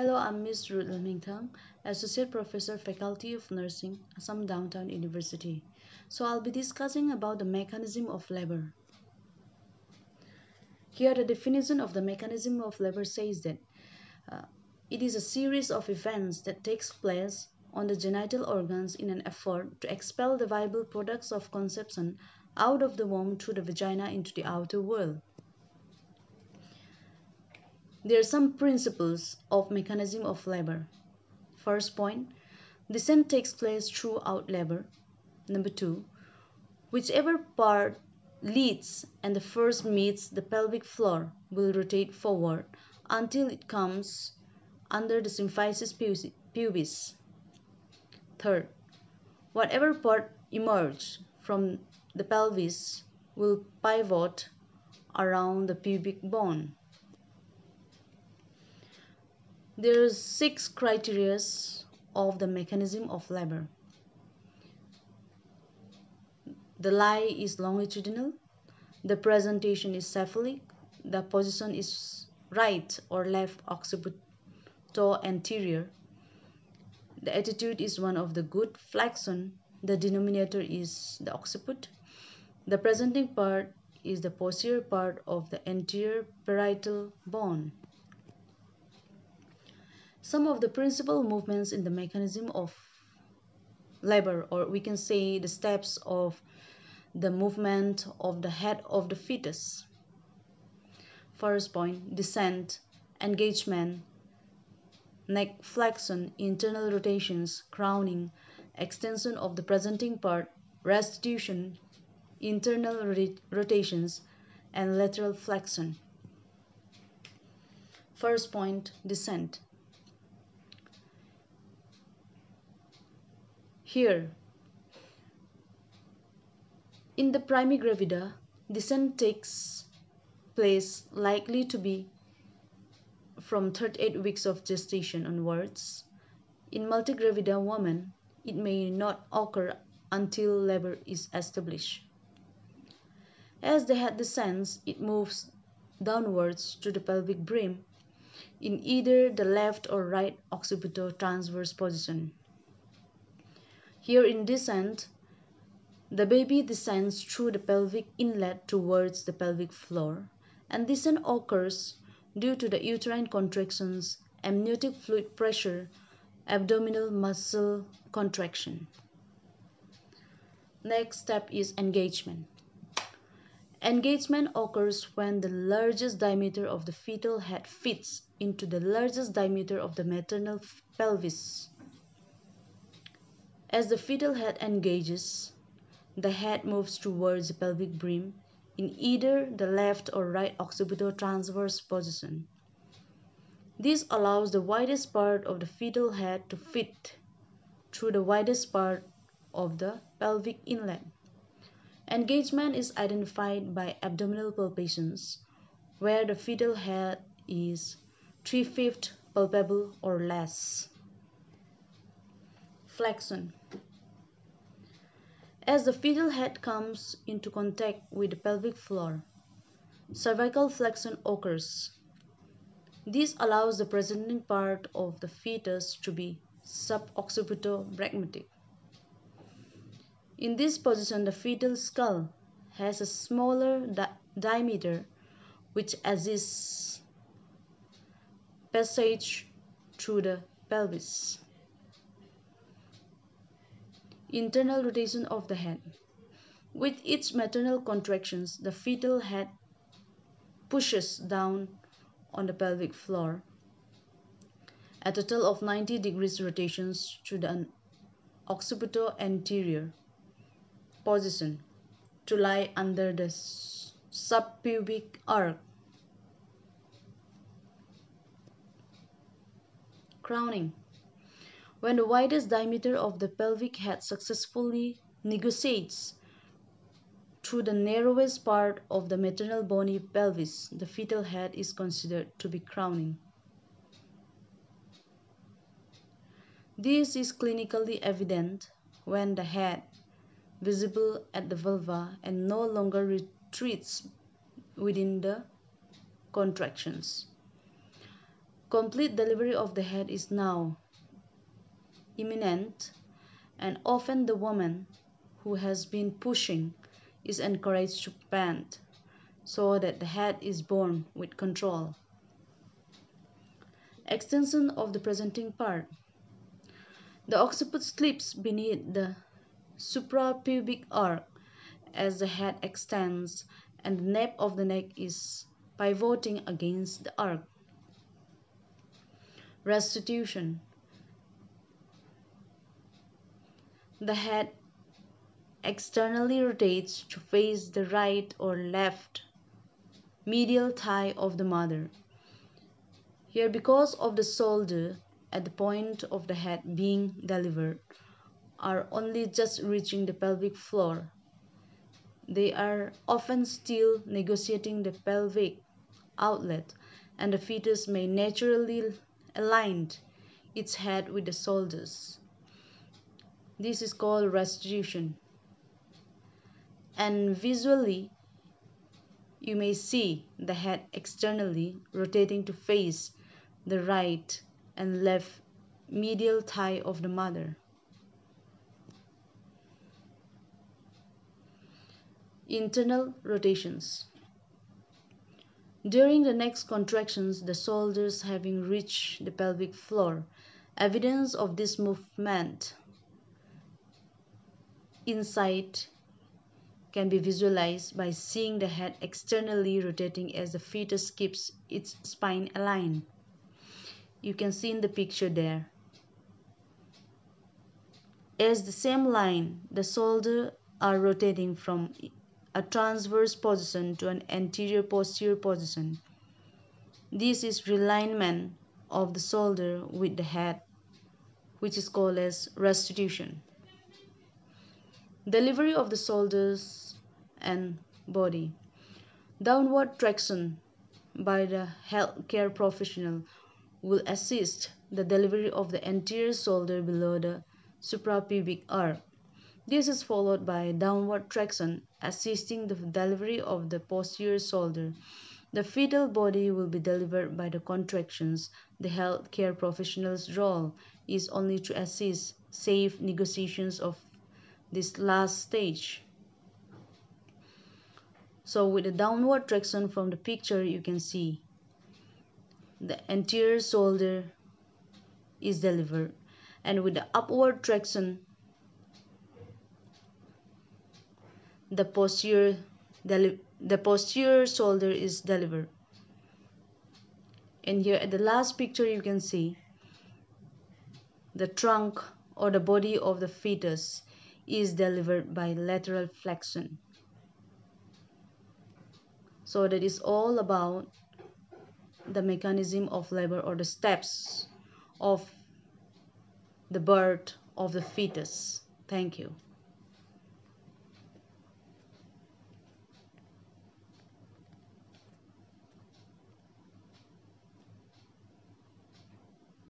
Hello, I'm Ms. Ruth Lemington, Associate Professor, Faculty of Nursing, Assam Downtown University. So I'll be discussing about the mechanism of labor. Here the definition of the mechanism of labor says that uh, it is a series of events that takes place on the genital organs in an effort to expel the viable products of conception out of the womb through the vagina into the outer world. There are some principles of mechanism of labor. First point, descent takes place throughout labor. Number two, whichever part leads and the first meets the pelvic floor will rotate forward until it comes under the symphysis pubis. Third, whatever part emerges from the pelvis will pivot around the pubic bone. There are six criteria of the mechanism of labor. The lie is longitudinal, the presentation is cephalic, the position is right or left occipital anterior. The attitude is one of the good flexion. The denominator is the occiput. The presenting part is the posterior part of the anterior parietal bone. Some of the principal movements in the mechanism of labor or we can say the steps of the movement of the head of the fetus. First point, descent, engagement, neck flexion, internal rotations, crowning, extension of the presenting part, restitution, internal rotations, and lateral flexion. First point, descent. Here, in the primigravida, descent takes place likely to be from 38 weeks of gestation onwards. In multigravida women, it may not occur until labor is established. As the head descends, it moves downwards to the pelvic brim in either the left or right occipital transverse position. Here in descent, the baby descends through the pelvic inlet towards the pelvic floor, and descent occurs due to the uterine contractions, amniotic fluid pressure, abdominal muscle contraction. Next step is engagement. Engagement occurs when the largest diameter of the fetal head fits into the largest diameter of the maternal pelvis. As the fetal head engages, the head moves towards the pelvic brim in either the left or right occipital transverse position. This allows the widest part of the fetal head to fit through the widest part of the pelvic inlet. Engagement is identified by abdominal palpations, where the fetal head is 3 fifths palpable or less. Flexion as the fetal head comes into contact with the pelvic floor, cervical flexion occurs. This allows the presenting part of the fetus to be suboccipito-bregmatic. In this position, the fetal skull has a smaller di diameter which assists passage through the pelvis internal rotation of the head. With each maternal contractions, the fetal head pushes down on the pelvic floor. A total of 90 degrees rotations to the occipital anterior position to lie under the subpubic arch. Crowning when the widest diameter of the pelvic head successfully negotiates through the narrowest part of the maternal bony pelvis, the fetal head is considered to be crowning. This is clinically evident when the head, visible at the vulva and no longer retreats within the contractions. Complete delivery of the head is now imminent and often the woman who has been pushing is encouraged to pant so that the head is born with control. Extension of the presenting part. The occiput slips beneath the suprapubic arch as the head extends and the nape of the neck is pivoting against the arc. Restitution. The head externally rotates to face the right or left medial thigh of the mother. Here, because of the shoulder at the point of the head being delivered are only just reaching the pelvic floor, they are often still negotiating the pelvic outlet and the fetus may naturally align its head with the shoulders. This is called restitution. And visually, you may see the head externally rotating to face the right and left medial thigh of the mother. Internal rotations. During the next contractions, the shoulders having reached the pelvic floor, evidence of this movement inside can be visualized by seeing the head externally rotating as the fetus keeps its spine aligned. You can see in the picture there. As the same line, the shoulders are rotating from a transverse position to an anterior posterior position. This is realignment of the shoulder with the head, which is called as restitution. Delivery of the shoulders and body. Downward traction by the healthcare professional will assist the delivery of the anterior shoulder below the suprapubic arch. This is followed by downward traction assisting the delivery of the posterior shoulder. The fetal body will be delivered by the contractions. The healthcare professional's role is only to assist safe negotiations of this last stage. So with the downward traction from the picture, you can see the anterior shoulder is delivered. And with the upward traction the posterior the posterior shoulder is delivered. And here at the last picture you can see the trunk or the body of the fetus is delivered by lateral flexion. So that is all about the mechanism of labor or the steps of the birth of the fetus. Thank you.